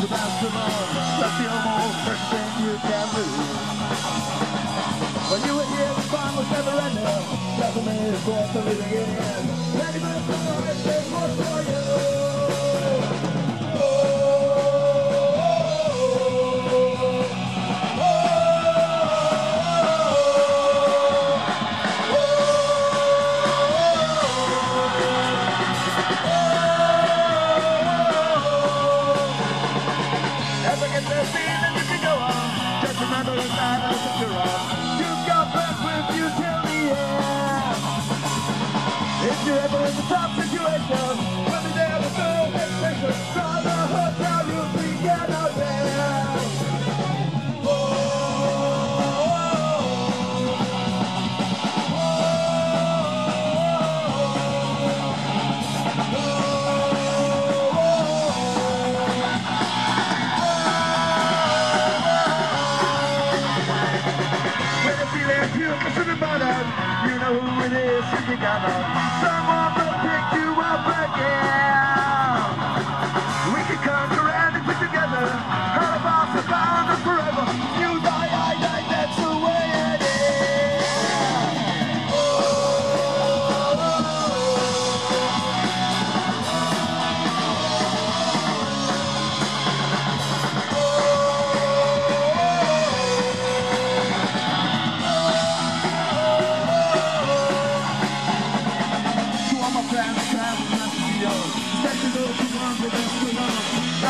the best of all. I feel more fresh than you can do. When you were here, the fun was never ending. Nothing is worth living in. Many good stories, there's more for you. With you till the end. If you're ever in the top situation, we'll be there with no hesitation. From the hotel, you'll be getting feeling's you, know who it is, you got. Someone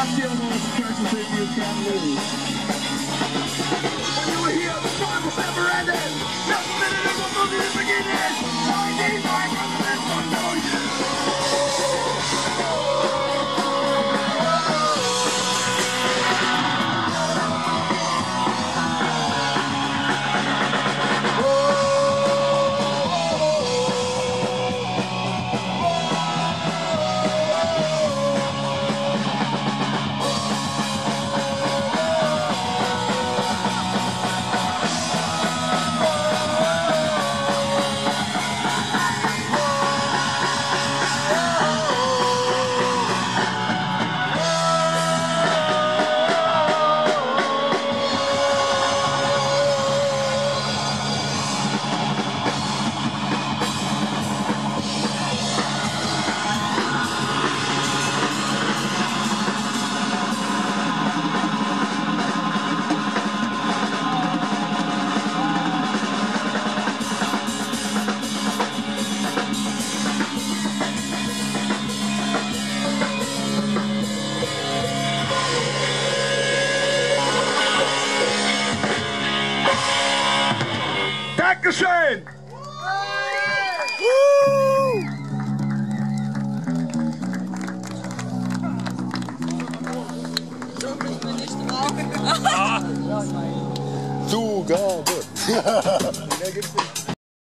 That's the most precious thing you can lose. Dankeschön! Zugabe! Mehr gibt's nicht.